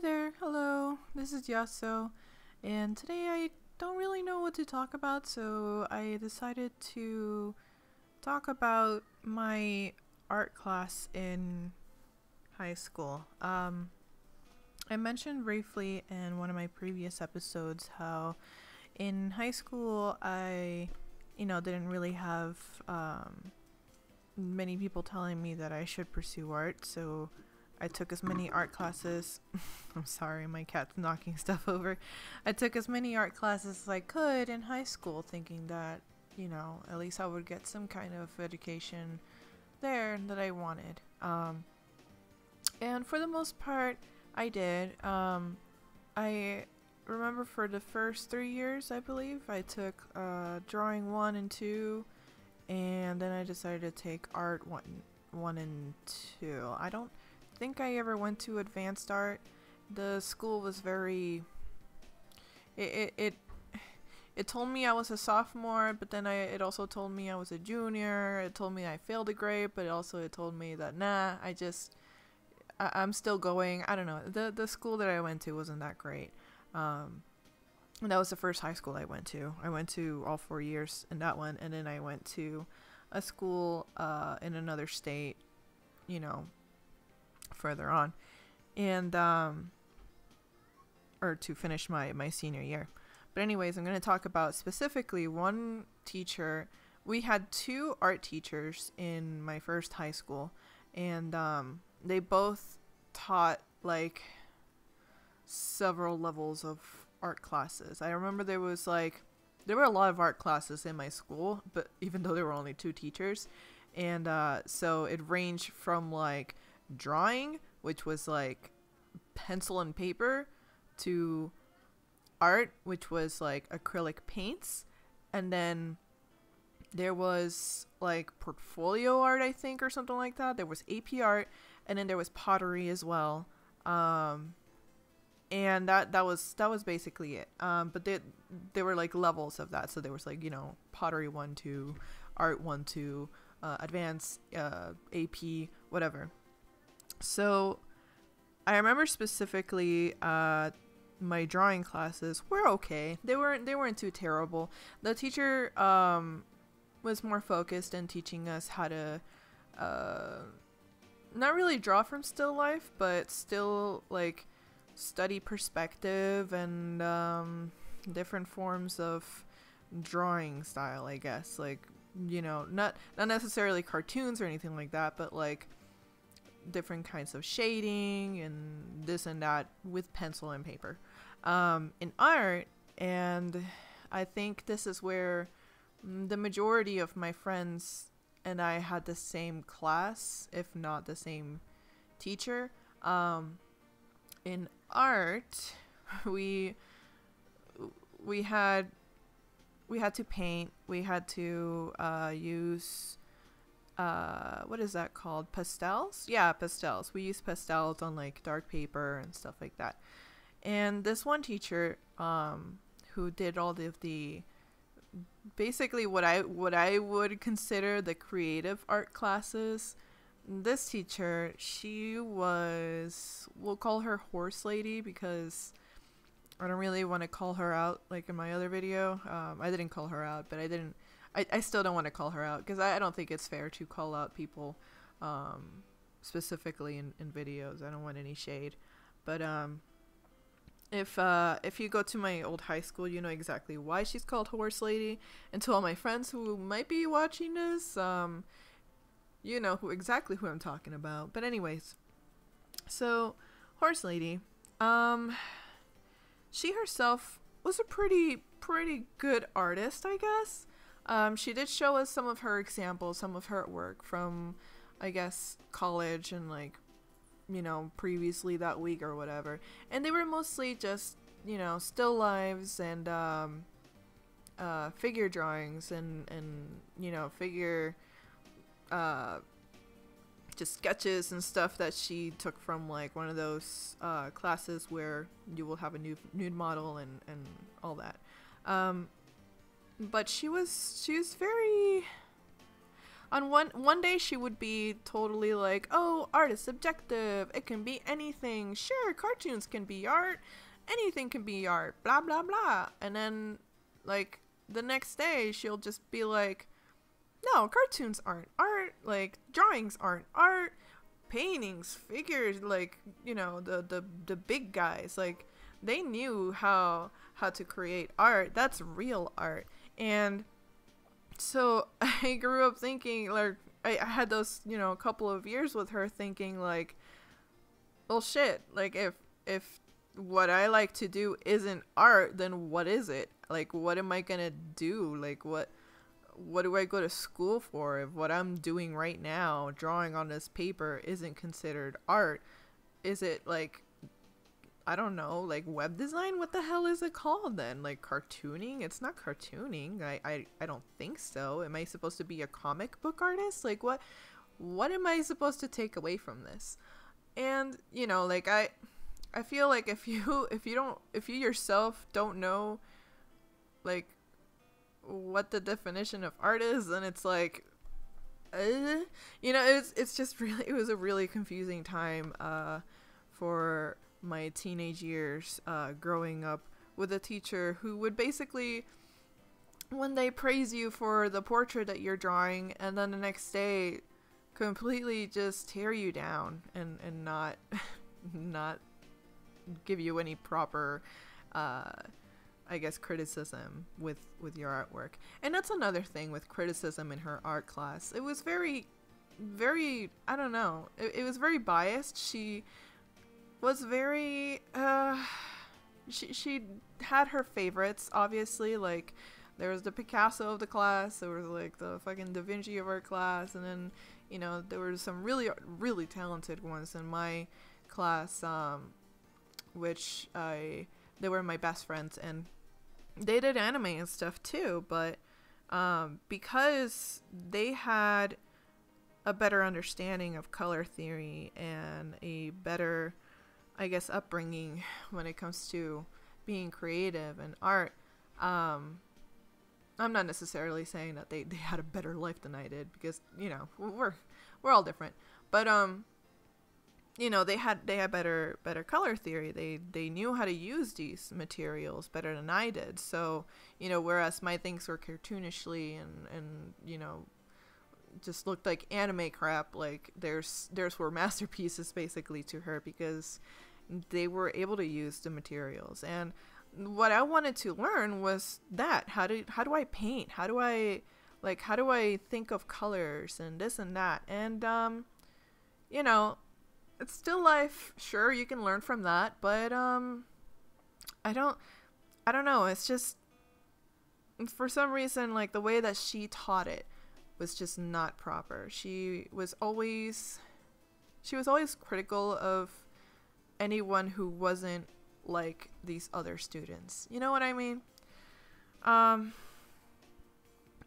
There, hello, this is Yaso, and today I don't really know what to talk about, so I decided to talk about my art class in high school. Um, I mentioned briefly in one of my previous episodes how in high school I, you know, didn't really have um, many people telling me that I should pursue art, so I took as many art classes. I'm sorry, my cat's knocking stuff over. I took as many art classes as I could in high school, thinking that, you know, at least I would get some kind of education there that I wanted. Um, and for the most part, I did. Um, I remember for the first three years, I believe, I took uh, drawing one and two, and then I decided to take art one, one and two. I don't think I ever went to advanced art. The school was very. It it it, it told me I was a sophomore, but then I it also told me I was a junior. It told me I failed a grade, but also it told me that nah, I just I, I'm still going. I don't know. The the school that I went to wasn't that great. Um, and that was the first high school I went to. I went to all four years in that one, and then I went to a school uh, in another state, you know, further on, and um, or to finish my my senior year. But anyways, I'm going to talk about specifically one teacher. We had two art teachers in my first high school, and um, they both taught like several levels of art classes. I remember there was like there were a lot of art classes in my school, but even though there were only two teachers, and uh, so it ranged from like drawing, which was like pencil and paper, to art, which was like acrylic paints, and then there was like portfolio art, I think, or something like that. There was AP art, and then there was pottery as well. Um, and that that was that was basically it. Um, but there there were like levels of that. So there was like you know pottery one, two, art one, two, uh, advanced, uh, AP, whatever. So I remember specifically uh, my drawing classes were okay. They weren't they weren't too terrible. The teacher um, was more focused in teaching us how to uh, not really draw from still life, but still like study perspective and um, different forms of drawing style. I guess like you know not not necessarily cartoons or anything like that, but like different kinds of shading and this and that with pencil and paper. Um, in art, and I think this is where the majority of my friends and I had the same class, if not the same teacher. Um, in art, we we had we had to paint. We had to uh, use uh what is that called? Pastels? Yeah pastels. We use pastels on like dark paper and stuff like that. And this one teacher um who did all of the basically what i what i would consider the creative art classes this teacher she was we'll call her horse lady because i don't really want to call her out like in my other video. Um, i didn't call her out but i didn't I, I still don't want to call her out because I, I don't think it's fair to call out people um, specifically in, in videos. I don't want any shade. But um, if uh, if you go to my old high school, you know exactly why she's called Horse Lady. And to all my friends who might be watching this, um, you know who exactly who I'm talking about. But anyways, so Horse Lady, um, she herself was a pretty pretty good artist, I guess. Um, she did show us some of her examples, some of her work from, I guess, college and like, you know, previously that week or whatever. And they were mostly just, you know, still lives and um, uh, figure drawings and and you know figure, uh, just sketches and stuff that she took from like one of those uh, classes where you will have a nude nude model and and all that. Um, but she was she was very on one one day she would be totally like, "Oh, art is subjective. It can be anything. Sure, cartoons can be art. Anything can be art. Blah blah blah." And then like the next day she'll just be like, "No, cartoons aren't art. Like drawings aren't art. Paintings, figures, like, you know, the the the big guys, like they knew how how to create art. That's real art." And so I grew up thinking like I, I had those you know a couple of years with her thinking like well shit like if if what I like to do isn't art then what is it? Like what am I gonna do? Like what what do I go to school for if what I'm doing right now drawing on this paper isn't considered art? Is it like I don't know, like web design. What the hell is it called then? Like cartooning? It's not cartooning. I, I, I don't think so. Am I supposed to be a comic book artist? Like what what am I supposed to take away from this? And, you know, like I I feel like if you if you don't if you yourself don't know like what the definition of art is, then it's like uh, you know, it's it's just really it was a really confusing time uh for my teenage years uh, growing up with a teacher who would basically when they praise you for the portrait that you're drawing and then the next day completely just tear you down and and not not give you any proper uh I guess criticism with with your artwork. And that's another thing with criticism in her art class. It was very very I don't know. It, it was very biased. She was very uh she she had her favorites obviously like there was the Picasso of the class there was like the fucking Da Vinci of our class and then you know there were some really really talented ones in my class um which I they were my best friends and they did anime and stuff too but um because they had a better understanding of color theory and a better I guess, upbringing when it comes to being creative and art. Um, I'm not necessarily saying that they, they had a better life than I did because you know we're we're all different, but um, you know they had they had better better color theory. They they knew how to use these materials better than I did. So you know whereas my things were cartoonishly and and you know just looked like anime crap, like there's there's were masterpieces basically to her because they were able to use the materials. And what I wanted to learn was that. How do how do I paint? How do I like how do I think of colors and this and that? And um you know it's still life. Sure you can learn from that but um I don't I don't know. It's just for some reason like the way that she taught it was just not proper. She was always she was always critical of anyone who wasn't like these other students. You know what I mean? Um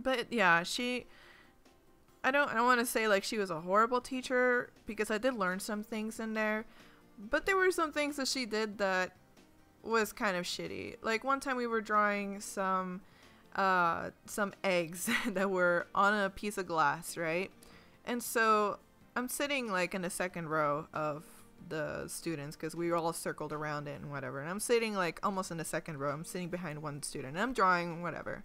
but yeah, she I don't I don't want to say like she was a horrible teacher because I did learn some things in there, but there were some things that she did that was kind of shitty. Like one time we were drawing some uh some eggs that were on a piece of glass, right? And so I'm sitting like in the second row of the students because we were all circled around it and whatever. And I'm sitting like almost in the second row. I'm sitting behind one student and I'm drawing whatever.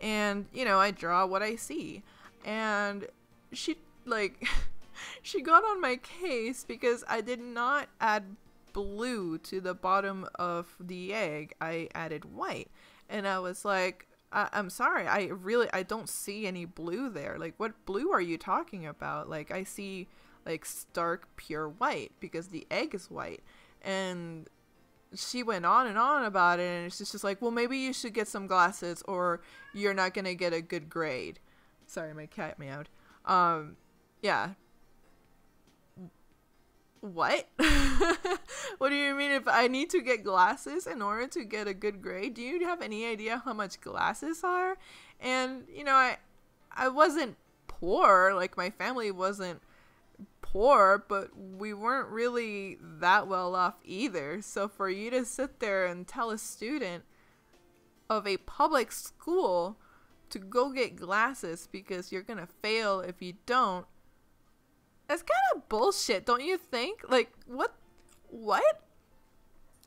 And, you know, I draw what I see. And she, like, she got on my case because I did not add blue to the bottom of the egg. I added white. And I was like, I- I'm sorry. I really, I don't see any blue there. Like, what blue are you talking about? Like, I see like stark pure white because the egg is white. And she went on and on about it and it's just, just like well maybe you should get some glasses or you're not gonna get a good grade. Sorry my cat meowed. Um yeah. What? What do you mean if i need to get glasses in order to get a good grade? Do you have any idea how much glasses are? And you know i i wasn't poor like my family wasn't poor, but we weren't really that well off either. So for you to sit there and tell a student of a public school to go get glasses because you're gonna fail if you don't. That's kind of bullshit, don't you think? Like, what? What?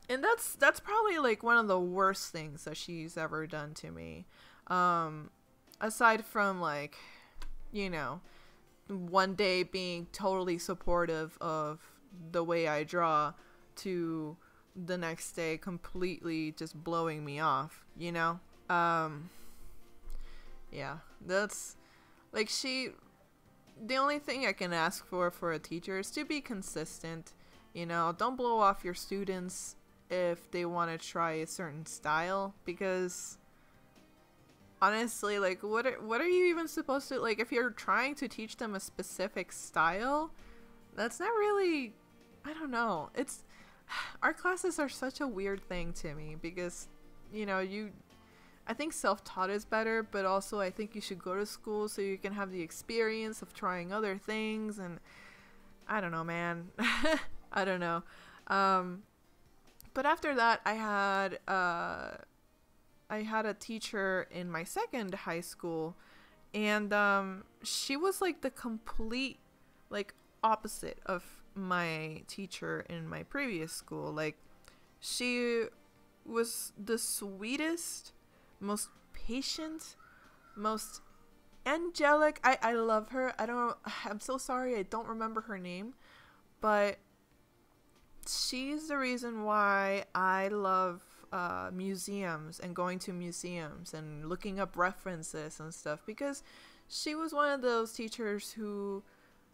And that's that's probably like one of the worst things that she's ever done to me. Um, aside from like, you know, one day being totally supportive of the way I draw to the next day completely just blowing me off, you know? Um yeah, that's like she the only thing I can ask for for a teacher is to be consistent. You know, don't blow off your students if they want to try a certain style because honestly, like what are, what are you even supposed to like if you're trying to teach them a specific style? That's not really I don't know. It's art classes are such a weird thing to me because you know, you I think self-taught is better, but also I think you should go to school so you can have the experience of trying other things and I don't know, man. I don't know. Um, but after that, I had uh, I had a teacher in my second high school, and um, she was like the complete like opposite of my teacher in my previous school. Like, she was the sweetest most patient, most angelic. I, I love her. I don't I'm so sorry I don't remember her name, but she's the reason why I love uh, museums and going to museums and looking up references and stuff because she was one of those teachers who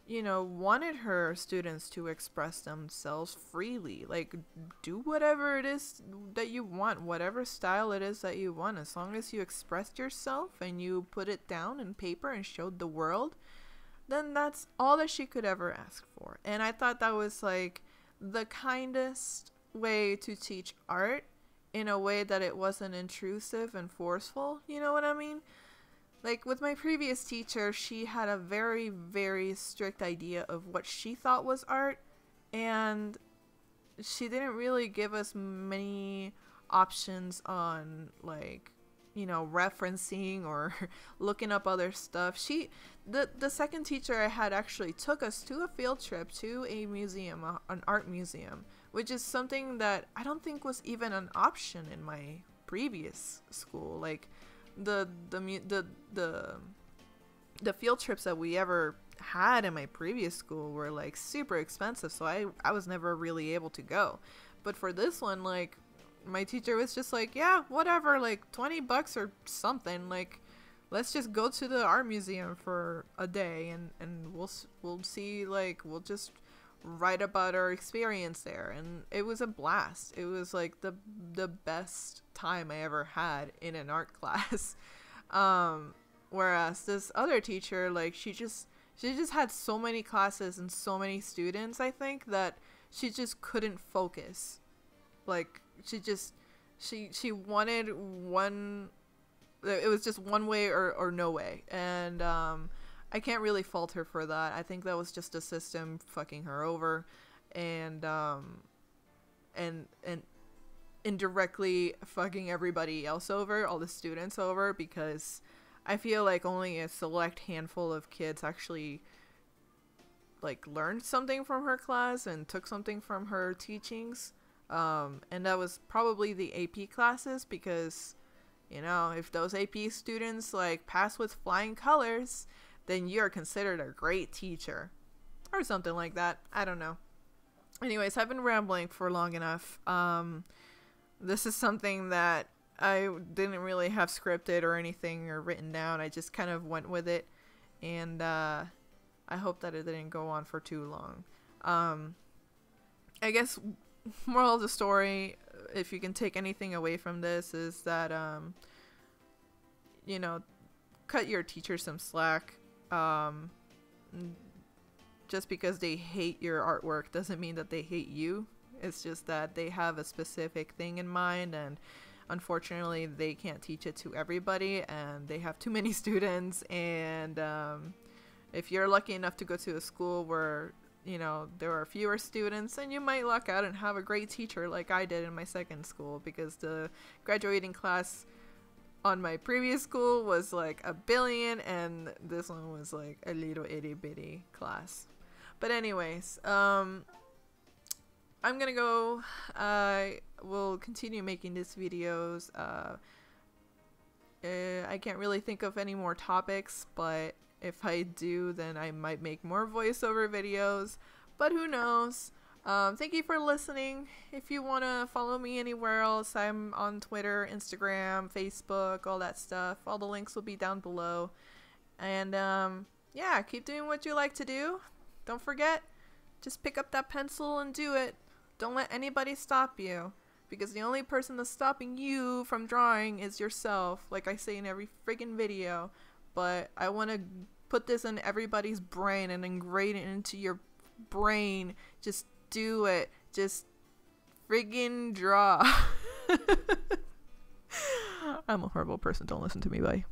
you know, wanted her students to express themselves freely. Like, do whatever it is that you want, whatever style it is that you want, as long as you expressed yourself and you put it down in paper and showed the world, then that's all that she could ever ask for. And I thought that was like the kindest way to teach art in a way that it wasn't intrusive and forceful. You know what I mean? Like with my previous teacher, she had a very, very strict idea of what she thought was art, and she didn't really give us many options on like you know referencing or looking up other stuff she the the second teacher i had actually took us to a field trip to a museum a, an art museum which is something that i don't think was even an option in my previous school like the the the the the field trips that we ever had in my previous school were like super expensive so i i was never really able to go. But for this one like my teacher was just like yeah whatever like 20 bucks or something like let's just go to the art museum for a day and and we'll we'll see like we'll just write about our experience there and it was a blast. It was like the the best time i ever had in an art class. Um whereas this other teacher like she just she just had so many classes and so many students i think that she just couldn't focus. Like she just she she wanted one it was just one way or, or no way. And um I can't really fault her for that. I think that was just a system fucking her over, and um, and and indirectly fucking everybody else over, all the students over, because I feel like only a select handful of kids actually like learned something from her class and took something from her teachings. Um, and that was probably the AP classes because, you know, if those AP students like pass with flying colors, then you're considered a great teacher. Or something like that. I don't know. Anyways, I've been rambling for long enough. Um, this is something that I didn't really have scripted or anything or written down. I just kind of went with it. And uh, I hope that it didn't go on for too long. Um, I guess moral of the story, if you can take anything away from this, is that um, you know, cut your teacher some slack um, just because they hate your artwork doesn't mean that they hate you. It's just that they have a specific thing in mind and unfortunately they can't teach it to everybody and they have too many students and um, if you're lucky enough to go to a school where you know there are fewer students then you might luck out and have a great teacher like i did in my second school because the graduating class on my previous school was like a billion, and this one was like a little itty bitty class. But anyways, um, I'm gonna go. I will continue making these videos. Uh, uh, I can't really think of any more topics, but if I do, then I might make more voiceover videos. But who knows? Um, thank you for listening. If you want to follow me anywhere else, I'm on Twitter, Instagram, Facebook, all that stuff. All the links will be down below. And um, yeah, keep doing what you like to do. Don't forget, just pick up that pencil and do it. Don't let anybody stop you. Because the only person that's stopping you from drawing is yourself, like I say in every freaking video. But I want to put this in everybody's brain and ingrain it into your brain. Just do it. Just friggin' draw. I'm a horrible person. Don't listen to me. Bye.